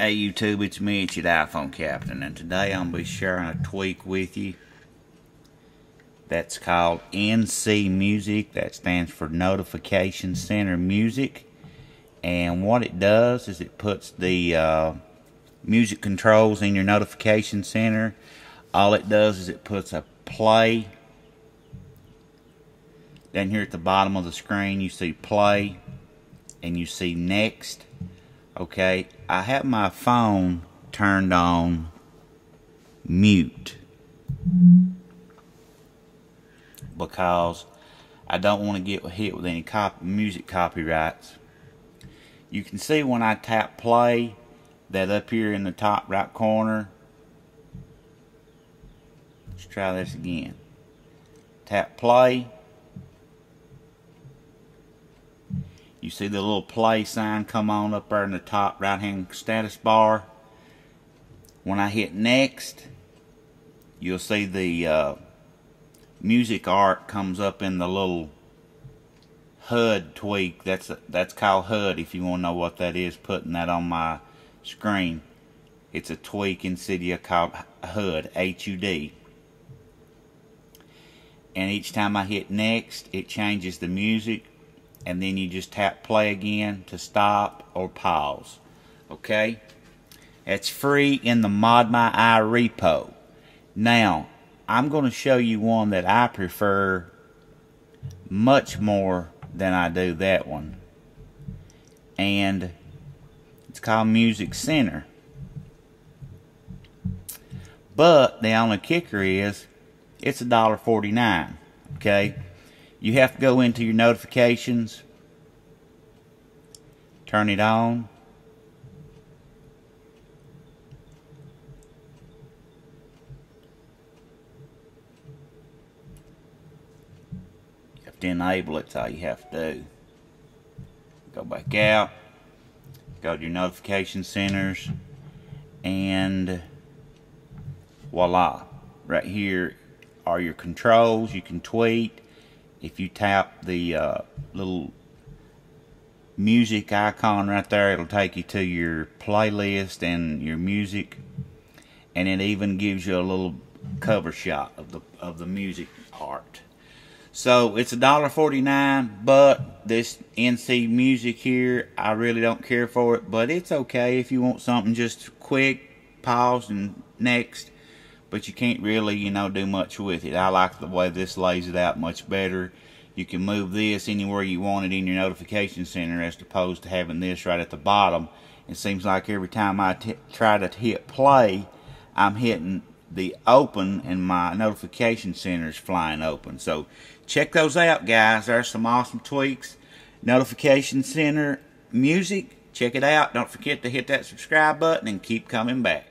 Hey YouTube, it's me, it's your iPhone Captain, and today I'm going to be sharing a tweak with you that's called NC Music, that stands for Notification Center Music, and what it does is it puts the uh, music controls in your notification center. All it does is it puts a play. Down here at the bottom of the screen you see play and you see next okay I have my phone turned on mute. Because I don't want to get hit with any music copyrights. You can see when I tap play that up here in the top right corner. Let's try this again. Tap play you see the little play sign come on up there in the top right hand status bar? When I hit next you'll see the uh, music art comes up in the little HUD tweak. That's that's called HUD if you want to know what that is putting that on my screen. It's a tweak in Cydia called HUD H-U-D and each time I hit next it changes the music and then you just tap play again to stop or pause. Okay? It's free in the Mod My ModMyi repo. Now, I'm going to show you one that I prefer much more than I do that one. And it's called Music Center. But the only kicker is it's $1.49. Okay? You have to go into your notifications, turn it on. You have to enable it, that's all you have to do. Go back out, go to your notification centers, and voila. Right here are your controls. You can tweet if you tap the uh, little music icon right there it'll take you to your playlist and your music. And it even gives you a little cover shot of the of the music art so it's a dollar forty nine but this NC music here I really don't care for it but it's okay if you want something just quick pause and next but you can't really, you know, do much with it. I like the way this lays it out much better. You can move this anywhere you want it in your notification center as opposed to having this right at the bottom. It seems like every time I try to hit play, I'm hitting the open and my notification center is flying open. So check those out, guys. There's some awesome tweaks. Notification center music. Check it out. Don't forget to hit that subscribe button and keep coming back.